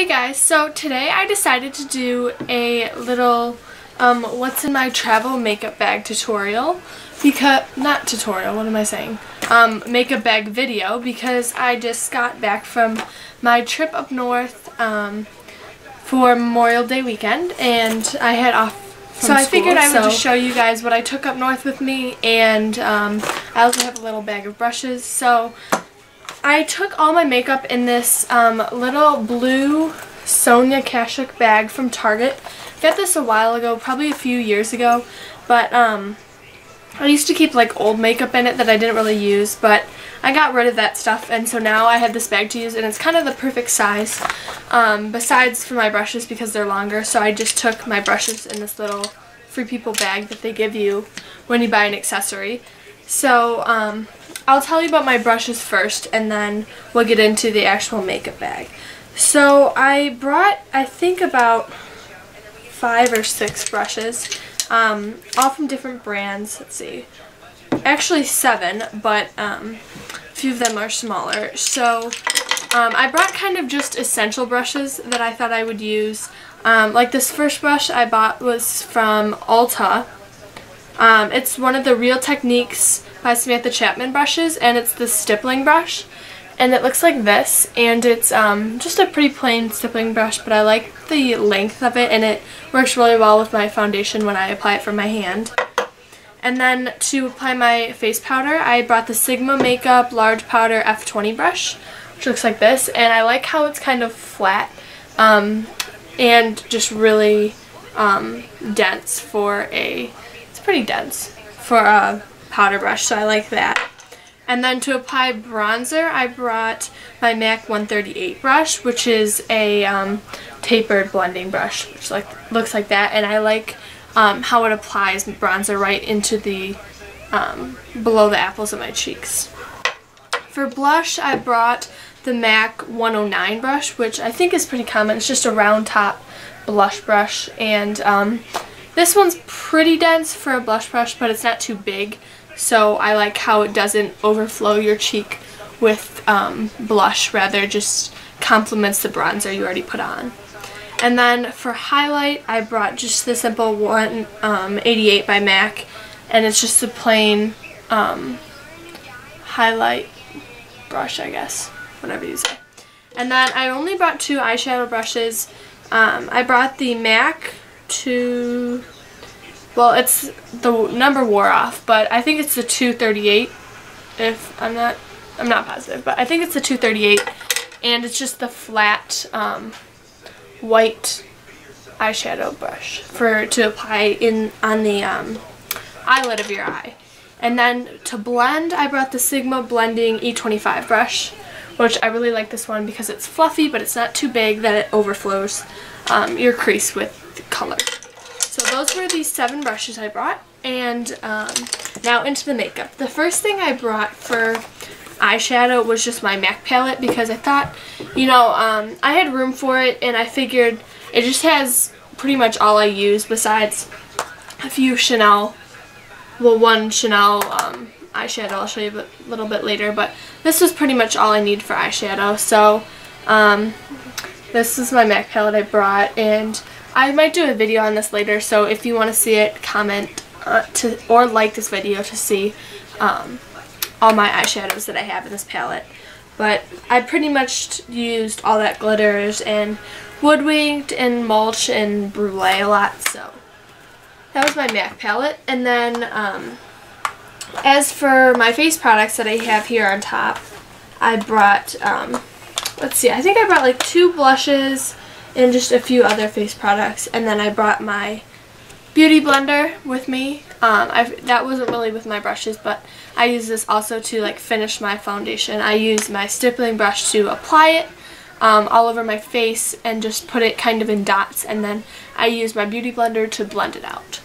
Hey guys, so today I decided to do a little um, what's in my travel makeup bag tutorial because, not tutorial, what am I saying? Um, makeup bag video because I just got back from my trip up north um, for Memorial Day weekend and I had off so I figured I would so. just show you guys what I took up north with me and um, I also have a little bag of brushes. So I took all my makeup in this um, little blue Sonia Kashuk bag from Target. Got this a while ago, probably a few years ago, but um, I used to keep like old makeup in it that I didn't really use, but I got rid of that stuff and so now I have this bag to use and it's kind of the perfect size um, besides for my brushes because they're longer so I just took my brushes in this little Free People bag that they give you when you buy an accessory. So um, I'll tell you about my brushes first and then we'll get into the actual makeup bag. So I brought, I think about five or six brushes, um, all from different brands. Let's see. Actually seven, but um, a few of them are smaller. So um, I brought kind of just essential brushes that I thought I would use. Um, like this first brush I bought was from Ulta. Um, it's one of the Real Techniques by Samantha Chapman brushes and it's the stippling brush and it looks like this and it's um, just a pretty plain stippling brush but I like the length of it and it works really well with my foundation when I apply it from my hand. And then to apply my face powder I brought the Sigma Makeup Large Powder F20 brush which looks like this and I like how it's kind of flat um, and just really um, dense for a, it's pretty dense for a powder brush, so I like that. And then to apply bronzer, I brought my MAC 138 brush, which is a um, tapered blending brush, which like looks like that. And I like um, how it applies bronzer right into the, um, below the apples of my cheeks. For blush, I brought the MAC 109 brush, which I think is pretty common. It's just a round top blush brush. And um, this one's pretty dense for a blush brush, but it's not too big. So I like how it doesn't overflow your cheek with um, blush, rather just complements the bronzer you already put on. And then for highlight, I brought just the simple 188 um, by MAC, and it's just a plain um, highlight brush, I guess, whatever you say. And then I only brought two eyeshadow brushes. Um, I brought the MAC to well, it's the number wore off, but I think it's the 238. If I'm not, I'm not positive, but I think it's the 238, and it's just the flat um, white eyeshadow brush for to apply in on the um, eyelid of your eye. And then to blend, I brought the Sigma Blending E25 brush, which I really like this one because it's fluffy, but it's not too big that it overflows um, your crease with color. Those were the seven brushes I brought. And um, now into the makeup. The first thing I brought for eyeshadow was just my MAC palette because I thought, you know, um, I had room for it and I figured it just has pretty much all I use besides a few Chanel, well one Chanel um, eyeshadow I'll show you a little bit later, but this was pretty much all I need for eyeshadow. So um, this is my MAC palette I brought and I might do a video on this later, so if you want to see it, comment uh, to or like this video to see um, all my eyeshadows that I have in this palette. But I pretty much used all that glitters and woodwinked and mulch and brulee a lot, so that was my MAC palette. And then um, as for my face products that I have here on top, I brought, um, let's see, I think I brought like two blushes, and just a few other face products. And then I brought my beauty blender with me. Um, that wasn't really with my brushes, but I use this also to like finish my foundation. I use my stippling brush to apply it um, all over my face and just put it kind of in dots. And then I use my beauty blender to blend it out.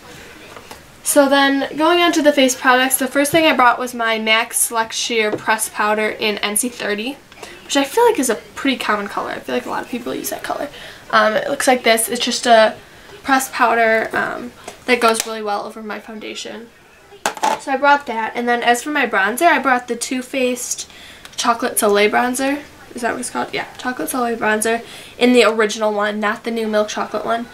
So then going on to the face products, the first thing I brought was my MAC Select Sheer Press Powder in NC30 which I feel like is a pretty common color. I feel like a lot of people use that color. Um, it looks like this. It's just a pressed powder um, that goes really well over my foundation. So I brought that. And then as for my bronzer, I brought the Too Faced Chocolate Soleil bronzer. Is that what it's called? Yeah, Chocolate Soleil Bronzer in the original one, not the new milk chocolate one.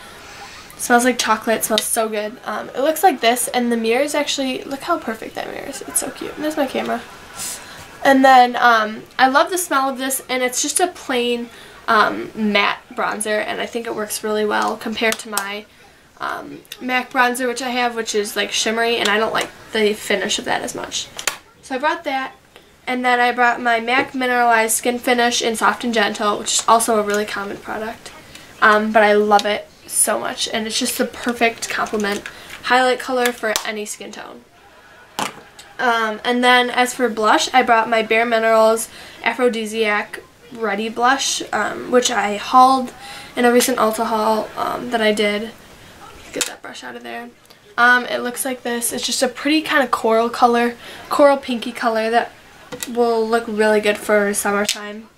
It smells like chocolate. Smells so good. Um, it looks like this, and the mirror is actually, look how perfect that mirror is. It's so cute. And there's my camera. And then um, I love the smell of this, and it's just a plain um, matte bronzer, and I think it works really well compared to my um, MAC bronzer, which I have, which is like shimmery, and I don't like the finish of that as much. So I brought that, and then I brought my MAC Mineralized Skin Finish in Soft and Gentle, which is also a really common product, um, but I love it so much, and it's just the perfect complement highlight color for any skin tone. Um, and then as for blush, I brought my Bare Minerals Aphrodisiac Ready Blush, um, which I hauled in a recent Ulta haul um, that I did. Get that brush out of there. Um, it looks like this. It's just a pretty kind of coral color, coral pinky color that will look really good for summertime.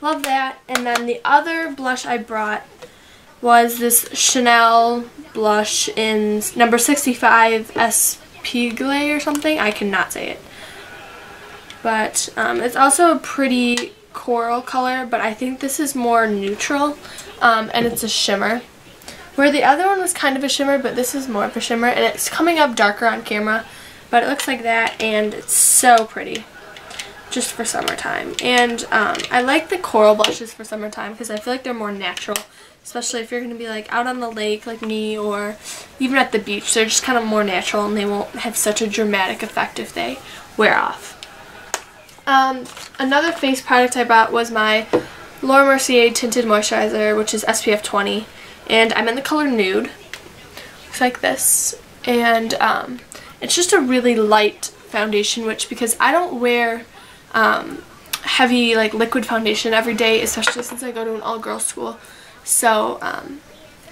Love that. And then the other blush I brought was this Chanel blush in number 65 Espiègle or something. I cannot say it. But um, it's also a pretty coral color, but I think this is more neutral, um, and it's a shimmer. Where the other one was kind of a shimmer, but this is more of a shimmer, and it's coming up darker on camera, but it looks like that, and it's so pretty, just for summertime. And um, I like the coral blushes for summertime, because I feel like they're more natural, especially if you're going to be like out on the lake like me, or even at the beach. They're just kind of more natural, and they won't have such a dramatic effect if they wear off. Um, another face product I bought was my Laura Mercier Tinted Moisturizer, which is SPF 20. And I'm in the color Nude. Looks like this. And um, it's just a really light foundation, which because I don't wear um, heavy like liquid foundation every day, especially since I go to an all-girls school. So um,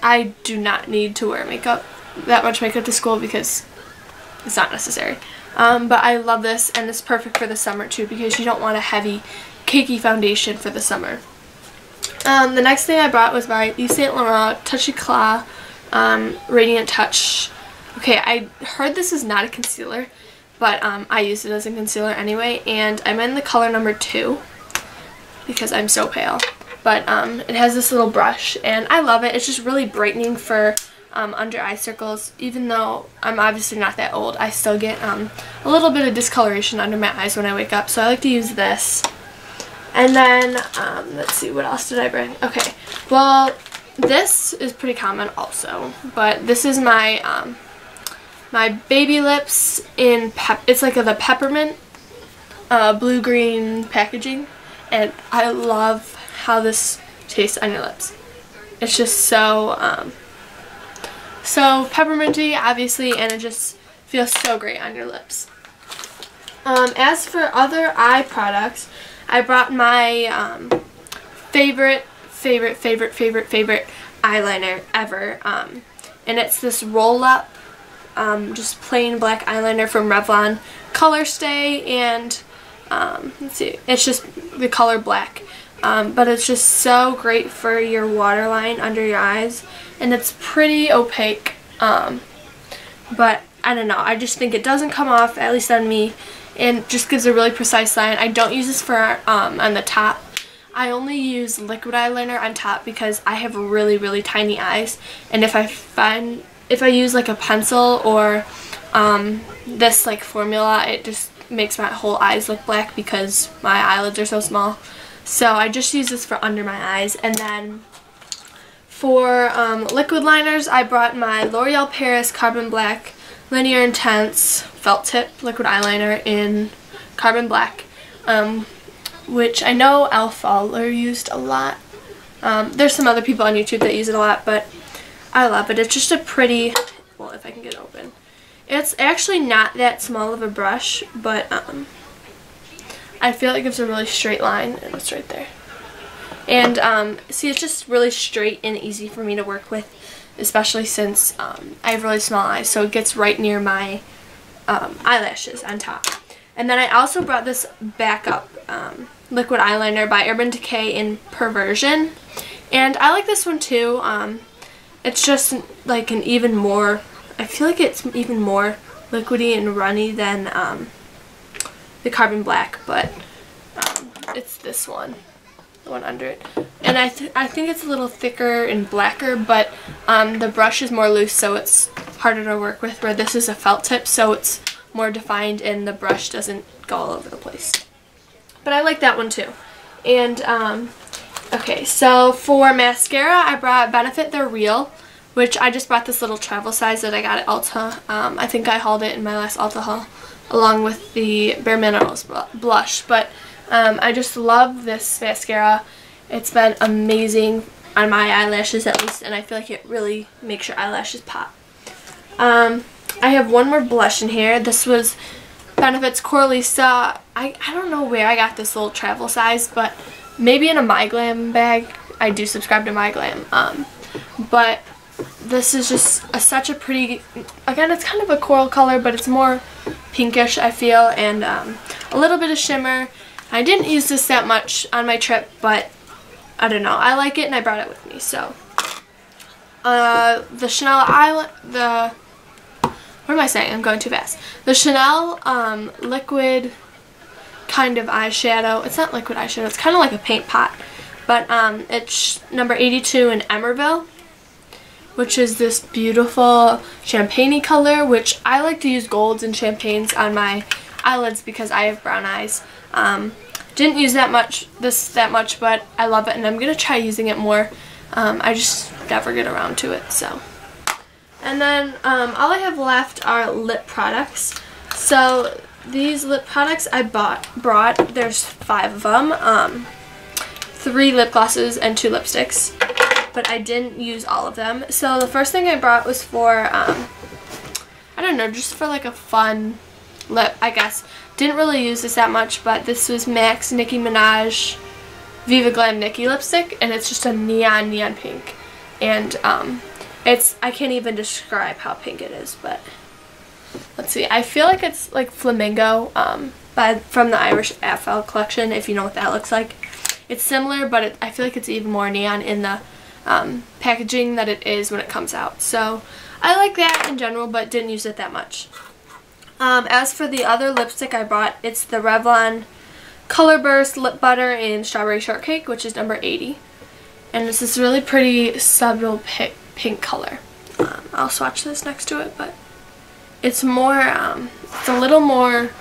I do not need to wear makeup, that much makeup to school because it's not necessary. Um, but I love this and it's perfect for the summer too because you don't want a heavy cakey foundation for the summer. Um, the next thing I brought was by Yves Saint Laurent Touch Eclat um, Radiant Touch. Okay, I heard this is not a concealer, but um, I use it as a concealer anyway, and I'm in the color number 2 because I'm so pale. But um, it has this little brush, and I love it. It's just really brightening for um, under eye circles. Even though I'm obviously not that old, I still get um, a little bit of discoloration under my eyes when I wake up. So I like to use this. And then, um, let's see, what else did I bring? Okay, well, this is pretty common also. But this is my, um, my baby lips in, pep it's like a, the peppermint uh, blue-green packaging. And I love how this tastes on your lips. It's just so, um, so pepperminty, obviously, and it just feels so great on your lips. Um, as for other eye products, I brought my um, favorite, favorite, favorite, favorite, favorite eyeliner ever. Um, and it's this roll-up, um, just plain black eyeliner from Revlon Color Stay. And, um, let's see, it's just the color black. Um, but it's just so great for your waterline under your eyes. And it's pretty opaque. Um, but I don't know. I just think it doesn't come off at least on me and just gives a really precise line. I don't use this for um, on the top. I only use liquid eyeliner on top because I have really really tiny eyes. And if I find if I use like a pencil or um, this like formula it just makes my whole eyes look black because my eyelids are so small so I just use this for under my eyes and then for um, liquid liners, I brought my L'Oreal Paris Carbon Black Lineur Intense Felt Tip Liquid Eyeliner in Carbon Black, um, which I know Elle Fowler used a lot. Um, there's some other people on YouTube that use it a lot, but I love it. It's just a pretty, well, if I can get it open. It's actually not that small of a brush, but um, I feel like it gives a really straight line, and it's right there. And um, see, it's just really straight and easy for me to work with, especially since um, I have really small eyes, so it gets right near my um, eyelashes on top. And then I also brought this backup um, liquid eyeliner by Urban Decay in Perversion. And I like this one too. Um, it's just like an even more, I feel like it's even more liquidy and runny than um, the Carbon Black, but it's this one. The one under it. And I, th I think it's a little thicker and blacker, but um, the brush is more loose, so it's harder to work with, where this is a felt tip, so it's more defined and the brush doesn't go all over the place. But I like that one too. And, um, okay, so for mascara, I brought Benefit They're Real, which I just brought this little travel size that I got at Ulta. Um, I think I hauled it in my last Ulta haul, along with the Bare Minerals blush. But um, I just love this mascara. It's been amazing on my eyelashes at least, and I feel like it really makes your eyelashes pop. Um, I have one more blush in here. This was Benefits Coralista. I, I don't know where I got this little travel size, but maybe in a My Glam bag. I do subscribe to My Glam. Um, but this is just a, such a pretty, again, it's kind of a coral color, but it's more pinkish, I feel, and um, a little bit of shimmer. I didn't use this that much on my trip, but I don't know. I like it, and I brought it with me, so. Uh, the Chanel Island, the what am I saying? I'm going too fast. The Chanel um, liquid kind of eyeshadow. It's not liquid eyeshadow. It's kind of like a paint pot. But um, it's number 82 in Emerveille, which is this beautiful champagne color, which I like to use golds and champagnes on my eyelids because I have brown eyes. Um, didn't use that much, this that much, but I love it, and I'm going to try using it more. Um, I just never get around to it, so... And then um, all I have left are lip products. So these lip products I bought, brought, there's five of them. Um, three lip glosses and two lipsticks. But I didn't use all of them. So the first thing I brought was for, um, I don't know, just for like a fun lip, I guess. Didn't really use this that much, but this was MAC's Nicki Minaj Viva Glam Nicki lipstick. And it's just a neon, neon pink. And um, it's, I can't even describe how pink it is, but let's see. I feel like it's like flamingo um, by, from the Iris Apfel collection, if you know what that looks like. It's similar, but it, I feel like it's even more neon in the um, packaging that it is when it comes out. So I like that in general, but didn't use it that much. Um, as for the other lipstick I bought, it's the Revlon Color Burst Lip Butter in Strawberry Shortcake, which is number 80. And it's this really pretty subtle pink color. Um, I'll swatch this next to it, but it's more, um, it's a little more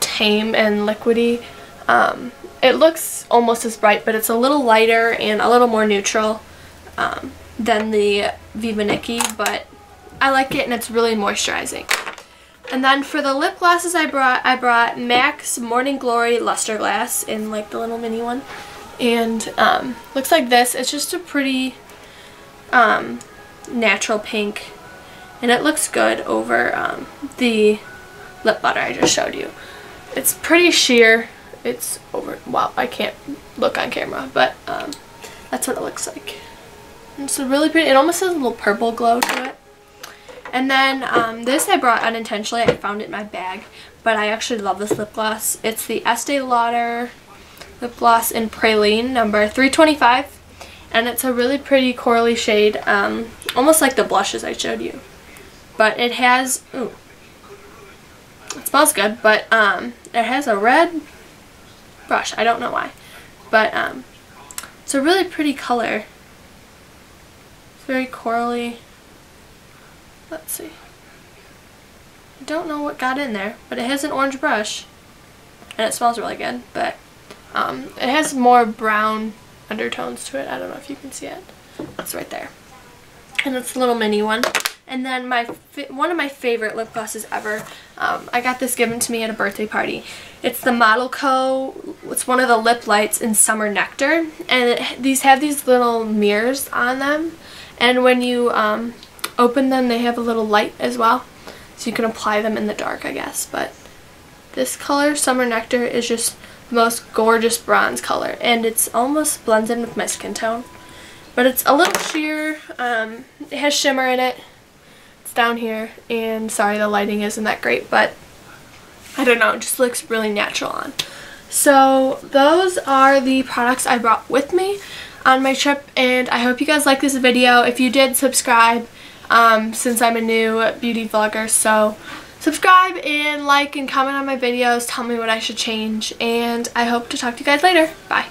tame and liquidy. Um, it looks almost as bright, but it's a little lighter and a little more neutral um, than the Viva Nicki, but I like it and it's really moisturizing. And then for the lip glosses I brought, I brought MAC's Morning Glory Luster Glass in like the little mini one. And um, looks like this. It's just a pretty um, natural pink and it looks good over um, the lip butter I just showed you. It's pretty sheer. It's over, wow, I can't look on camera, but um, that's what it looks like. It's a really pretty, it almost has a little purple glow to it. And then um, this I brought unintentionally. I found it in my bag, but I actually love this lip gloss. It's the Estee Lauder lip gloss in Praline number 325 and it's a really pretty corally shade, um, almost like the blushes I showed you. But it has, ooh, it smells good, but um, it has a red brush. I don't know why, but um, it's a really pretty color. Very corally. Let's see. I don't know what got in there, but it has an orange brush, and it smells really good, but um, it has more brown undertones to it. I don't know if you can see it. It's right there. And it's a little mini one. And then my one of my favorite lip glosses ever. Um, I got this given to me at a birthday party. It's the Model Co. It's one of the lip lights in Summer Nectar. And it, these have these little mirrors on them. And when you um, open them, they have a little light as well. So you can apply them in the dark, I guess. But this color, Summer Nectar, is just the most gorgeous bronze color. And it's almost blends in with my skin tone. But it's a little sheer um, it has shimmer in it. It's down here. And sorry the lighting isn't that great but I don't know it just looks really natural on. So those are the products I brought with me on my trip and I hope you guys like this video if you did subscribe um, since I'm a new beauty vlogger so subscribe and like and comment on my videos. Tell me what I should change. And I hope to talk to you guys later. Bye.